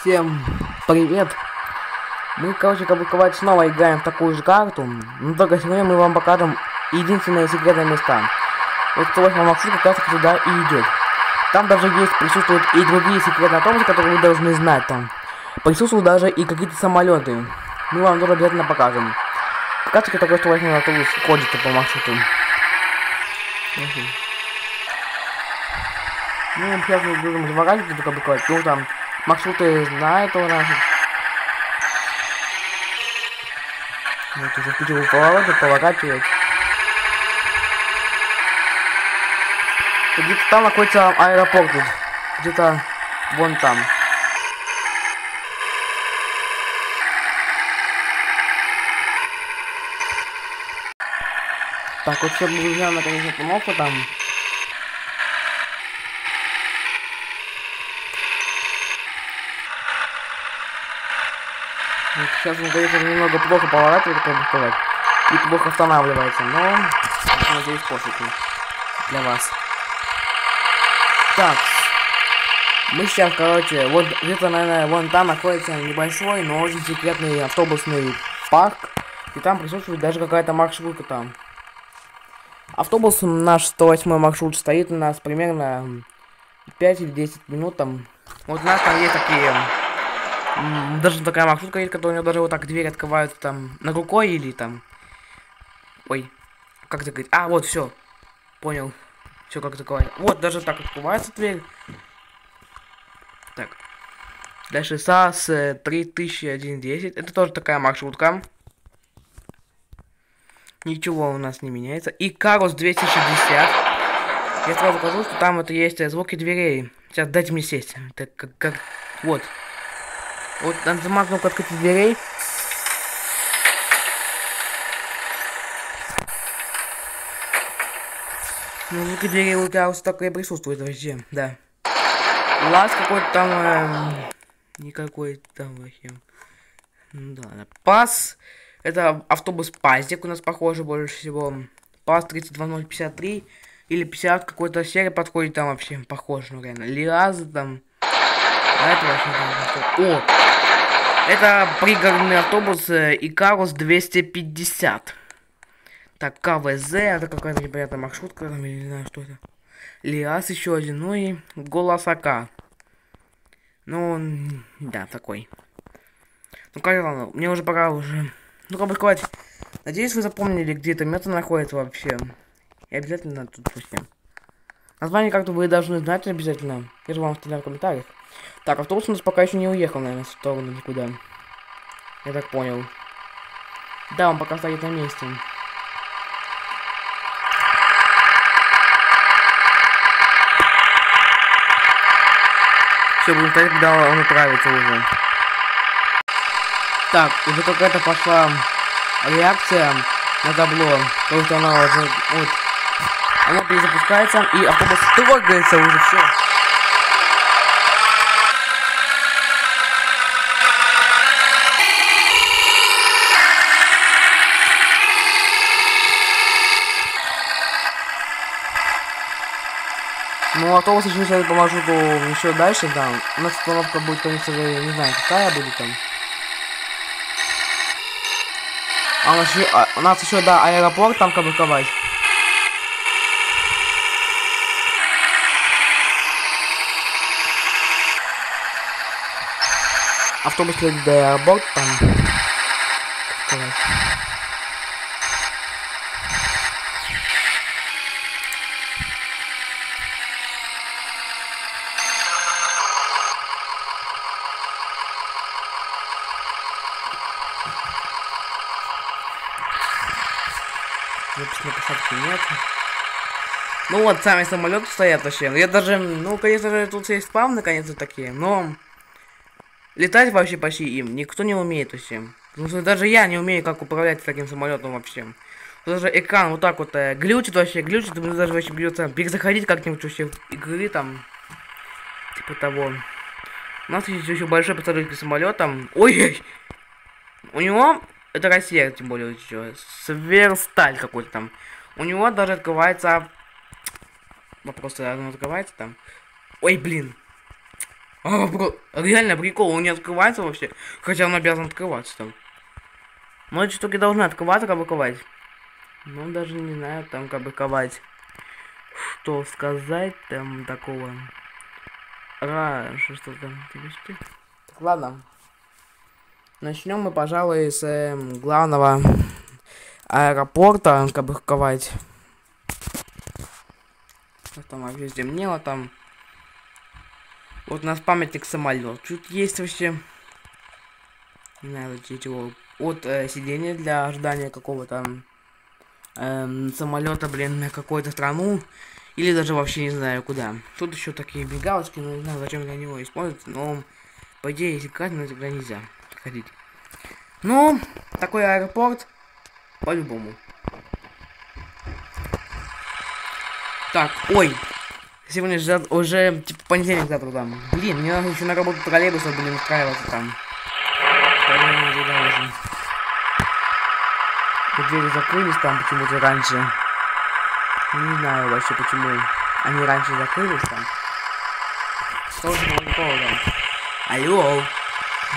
Всем привет! Мы, короче, как бы ковать снова играем в такую же карту, но только сегодня мы вам покажем единственные секретные места. Вот 108 маршрут как раз туда и идет. Там даже есть, присутствуют и другие секретные автобусы, которые вы должны знать там. Присутствуют даже и какие-то самолеты. Мы вам тоже обязательно покажем. Как таки такой 108 автобус ходит по маршруту. Ну, сейчас мы будем заворачивать, только бы ну там маршруты знают у нас. Вот уже путевой поворот, поворачивать. Где-то там находится аэропорт. Где-то вон там. Так, вот все друзья наконец остановка там. Сейчас он, конечно, немного плохо поворачивает, как бы сказать. И плохо останавливается, но, надеюсь, пофиг для вас. Так. Мы сейчас, короче, вот где-то, наверное, вон там находится небольшой, но очень секретный автобусный парк. И там присутствует даже какая-то маршрутка там. Автобус наш 108 маршрут стоит у нас примерно 5 или 10 минут там. Вот у нас там есть такие даже такая маршрутка есть, которая у него даже вот так двери открываются там на рукой или там. Ой, как это говорить? А, вот, все. Понял. Все как такое. Вот, даже так открывается дверь. Так. Дальше САС 3010. Это тоже такая маршрутка. Ничего у нас не меняется. И Карус 260. Я сразу скажу, что там это есть звуки дверей. Сейчас дайте мне сесть. Так как, как... Вот. Вот нажимаю кнопку открыть дверей. Ну, звуки дверей у Гаус так и присутствует вообще, да. Лаз какой-то там... Э, никакой там вообще. Ну да, да. Пас. Это автобус Пазик у нас похоже больше всего. Пас 32053 или 50 какой-то серии подходит там вообще похож, ну реально. Лиаз там. А это вообще О! Это пригородный автобус э, Икарус 250. Так, КВЗ, это какая-то непонятная маршрутка, там, я не знаю, что это. Лиас еще один, ну и Голосака. Ну, да, такой. Ну, как мне уже пора уже. Ну, как бы сказать, надеюсь, вы запомнили, где это место находится вообще. И обязательно тут пустим. Название как-то вы должны знать обязательно. Я же вам оставляю в комментариях. Так, автобус у нас пока еще не уехал, наверное, в сторону никуда. Я так понял. Да, он пока стоит на месте. Все, будем ждать, когда он отправится уже. Так, уже какая-то пошла реакция на табло. То, что она уже... Вот. Она перезапускается, и автобус трогается уже все. Ну, автобус еще сейчас по еще дальше, да. У нас остановка будет, конечно же, не знаю, какая будет там. А у нас еще, а, у нас еще, да, аэропорт там кабриковать. Автобус едет до аэропорта там. Кабриковать. Запись на посадке нет. Ну вот, сами самолеты стоят вообще. Я даже, ну, конечно же, тут есть спам, наконец-то такие, но... Летать вообще почти им никто не умеет вообще. Потому что даже я не умею, как управлять таким самолетом вообще. Даже экран вот так вот э, глючит вообще, глючит, мне даже вообще придется перезаходить как-нибудь вообще игры там. Типа того. У нас есть еще большой пассажирский самолет там. Ой-ой! У него это Россия, тем более, еще. Сверсталь какой-то там. У него даже открывается... Вопрос, он открывается там. Ой, блин. А, бро, реально прикол, он не открывается вообще, хотя он обязан открываться там. Но эти штуки должны открываться, как бы ковать. Ну, даже не знаю, там как бы ковать. Что сказать там такого. Ра, что, что там, ладно. Начнем мы, пожалуй, с э, главного аэропорта, как бы ковать. Там вообще стемнело там. Вот у нас памятник самолет. Тут есть вообще... Не знаю, его... От э, сидения для ожидания какого-то э, самолета, блин, на какую-то страну. Или даже вообще не знаю куда. Тут еще такие мигалочки, но не знаю, зачем для него используют. Но, по идее, если искать, но тогда нельзя ходить. Ну, такой аэропорт по-любому. Так, ой, Сегодня же уже типа понедельник завтра там. Блин, мне надо еще на работу троллейбуса, блин, устраиваться там. Двери закрылись там почему-то раньше. Не знаю вообще почему. Они раньше закрылись там. Что же такого там? Алло.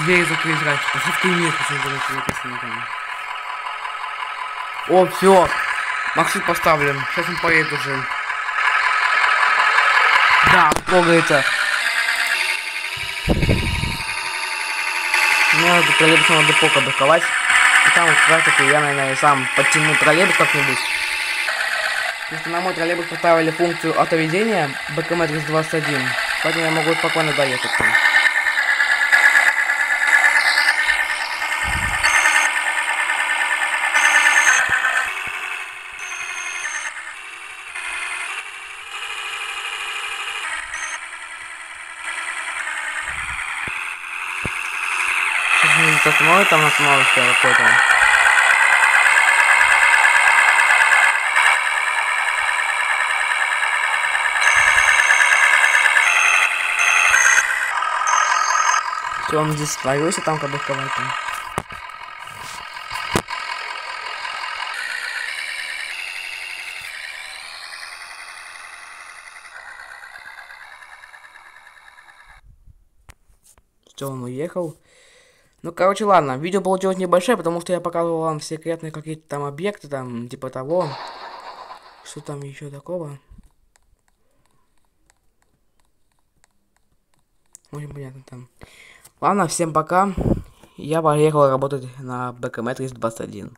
Двери закрылись раньше. Посадки нет, почему-то написано там. О, все. Маршрут поставлен. Сейчас он поедет уже. Да, трогается. Мне надо троллейбус на депо кабриковать. И там как я, наверное, сам подтяну троллейбус как-нибудь. Потому что на мой троллейбус поставили функцию автоведения БКМ 321. Поэтому я могу спокойно доехать там. Сейчас мой там остановочка какой-то. Все, он здесь остановился, там как бы кого-то. Все, он уехал. Ну, короче, ладно, видео получилось небольшое, потому что я показывал вам секретные какие-то там объекты, там, типа того. Что там еще такого? Очень понятно там. Ладно, всем пока. Я поехал работать на БКМ 321.